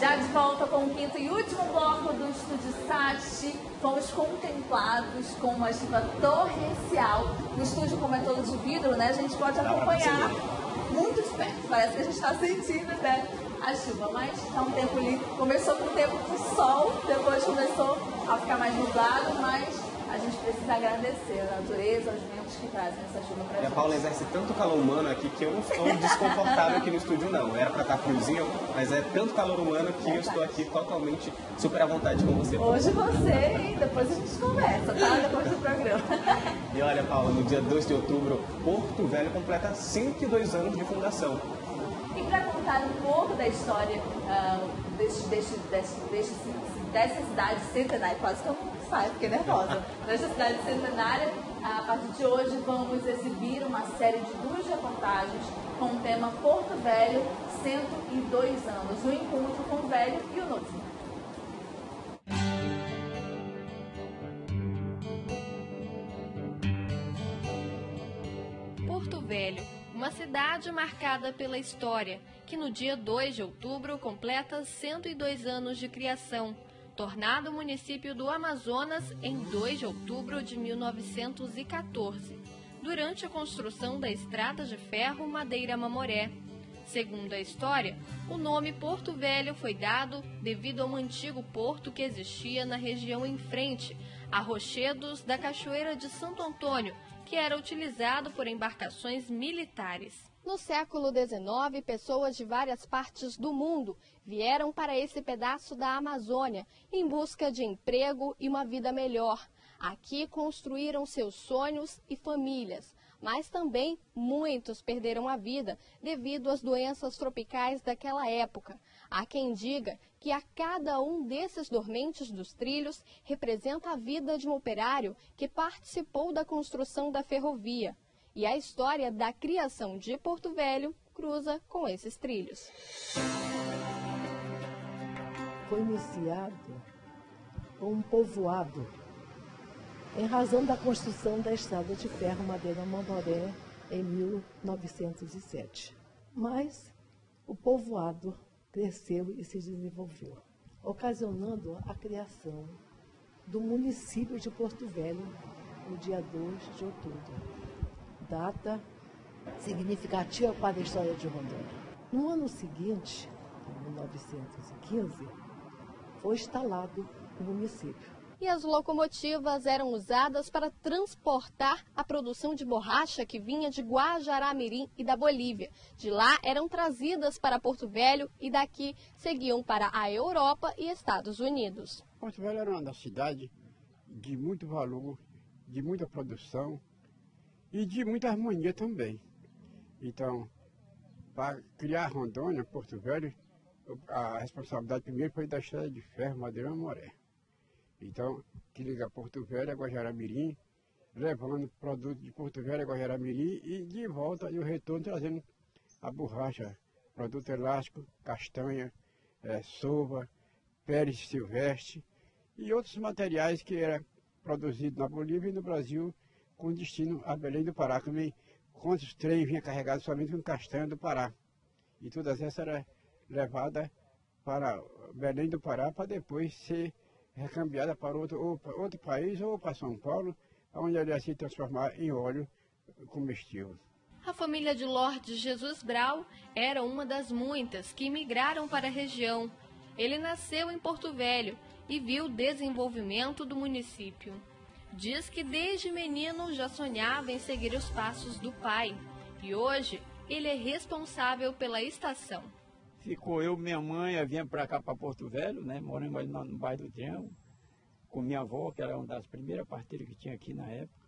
Já de volta com o quinto e último bloco do Estúdio Sati, fomos contemplados com uma chuva torrencial. O estúdio, como é todo de vidro, né, a gente pode acompanhar muito de perto. Parece que a gente está sentindo né, a chuva, mas está um tempo lindo. Começou com o tempo do sol, depois começou a ficar mais nublado, mas a gente precisa agradecer a natureza, os ventos que trazem essa chuva pra E a gente. Paula exerce tanto calor humano aqui que eu não estou desconfortável aqui no estúdio, não. Era pra estar friozinho, mas é tanto calor humano que eu estou aqui totalmente super à vontade com você. Hoje você e depois a gente conversa, tá? Depois do programa. E olha, Paula, no dia 2 de outubro, Porto Velho completa 102 anos de fundação. Para contar um pouco da história ah, deste, deste, deste, deste, dessa cidade centenária, quase que eu não saio, fiquei nervosa, dessa cidade centenária, a partir de hoje vamos exibir uma série de duas reportagens com o tema Porto Velho, 102 anos, o encontro com o velho e o novo. Porto Velho, uma cidade marcada pela história, que no dia 2 de outubro completa 102 anos de criação, tornado município do Amazonas em 2 de outubro de 1914, durante a construção da estrada de ferro Madeira Mamoré. Segundo a história, o nome Porto Velho foi dado devido a um antigo porto que existia na região em frente, a Rochedos da Cachoeira de Santo Antônio, que era utilizado por embarcações militares. No século XIX, pessoas de várias partes do mundo vieram para esse pedaço da Amazônia em busca de emprego e uma vida melhor. Aqui construíram seus sonhos e famílias, mas também muitos perderam a vida devido às doenças tropicais daquela época. Há quem diga que a cada um desses dormentes dos trilhos representa a vida de um operário que participou da construção da ferrovia. E a história da criação de Porto Velho cruza com esses trilhos. foi iniciado um povoado em razão da construção da estrada de ferro Madeira Mamoré em 1907. Mas o povoado cresceu e se desenvolveu, ocasionando a criação do município de Porto Velho no dia 2 de outubro, data significativa para a história de Rondônia. No ano seguinte, em 1915, foi instalado o município. E as locomotivas eram usadas para transportar a produção de borracha que vinha de Guajará-Mirim e da Bolívia. De lá eram trazidas para Porto Velho e daqui seguiam para a Europa e Estados Unidos. Porto Velho era uma cidade de muito valor, de muita produção e de muita harmonia também. Então, para criar Rondônia, Porto Velho, a responsabilidade primeiro foi da estrada de ferro Madeira Moré. Então, que liga Porto Velho a Guajará-Mirim, levando produto de Porto Velho a Guajará-Mirim e de volta e o retorno trazendo a borracha, produto elástico, castanha, eh, sova, pele silvestre e outros materiais que eram produzidos na Bolívia e no Brasil com destino a Belém do Pará. Também quantos trens vinham carregados somente com castanha do Pará. E todas essas eram levadas para Belém do Pará para depois ser recambiada para outro, ou para outro país ou para São Paulo, onde ela ia se transformar em óleo comestível. A família de Lorde Jesus Brau era uma das muitas que migraram para a região. Ele nasceu em Porto Velho e viu o desenvolvimento do município. Diz que desde menino já sonhava em seguir os passos do pai e hoje ele é responsável pela estação. Ficou eu, minha mãe, eu vinha para cá, para Porto Velho, né? Morando ali no, no bairro do Triângulo, com minha avó, que era uma das primeiras parteiras que tinha aqui na época.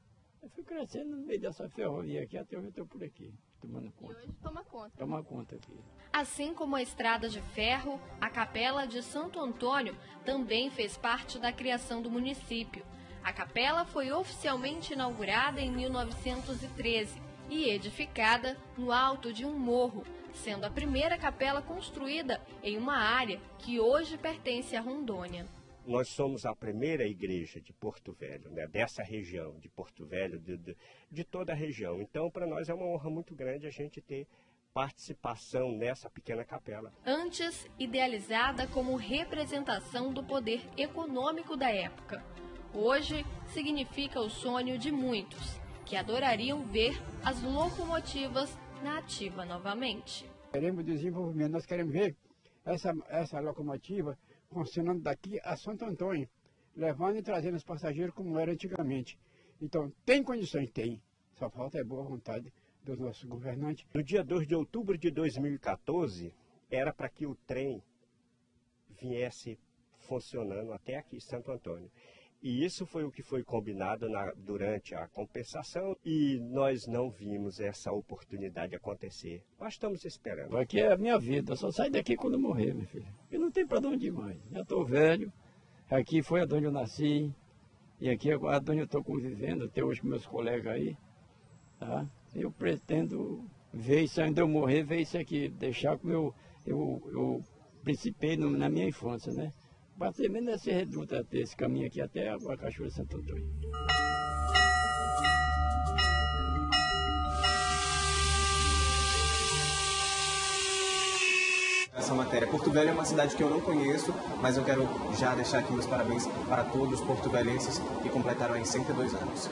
Eu fui crescendo no meio dessa ferrovia aqui, até hoje eu estou por aqui, tomando conta. toma conta. Toma conta aqui. Assim como a estrada de ferro, a capela de Santo Antônio também fez parte da criação do município. A capela foi oficialmente inaugurada em 1913 e edificada no alto de um morro, sendo a primeira capela construída em uma área que hoje pertence a Rondônia. Nós somos a primeira igreja de Porto Velho, né, dessa região, de Porto Velho, de, de, de toda a região. Então, para nós é uma honra muito grande a gente ter participação nessa pequena capela. Antes idealizada como representação do poder econômico da época, hoje significa o sonho de muitos que adorariam ver as locomotivas na ativa novamente. Queremos desenvolvimento, nós queremos ver essa, essa locomotiva funcionando daqui a Santo Antônio, levando e trazendo os passageiros como era antigamente. Então, tem condições? Tem. Só falta é boa vontade dos nossos governantes. No dia 2 de outubro de 2014, era para que o trem viesse funcionando até aqui em Santo Antônio. E isso foi o que foi combinado na, durante a compensação e nós não vimos essa oportunidade acontecer. Nós estamos esperando. Aqui é a minha vida, só saio daqui quando morrer, meu filho. E não tem para onde ir mais. Já estou velho, aqui foi onde eu nasci e aqui é onde eu estou convivendo, até hoje com meus colegas aí. Tá? Eu pretendo ver isso, ainda eu morrer, ver isso aqui, deixar como eu, eu, eu principei no, na minha infância, né? Passei mesmo nesse reduto, até esse caminho aqui até a Cachoeira Santo Antônio. Essa matéria. Porto Velho é uma cidade que eu não conheço, mas eu quero já deixar aqui meus parabéns para todos os portuguelenses que completaram aí 102 anos.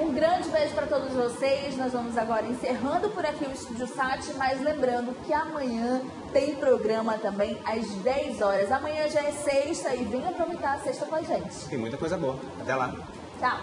Um grande beijo para todos vocês. Nós vamos agora encerrando por aqui o Estúdio Sat, mas lembrando que amanhã tem programa também às 10 horas. Amanhã já é sexta e vem aproveitar a sexta com a gente. Tem muita coisa boa. Até lá. Tchau.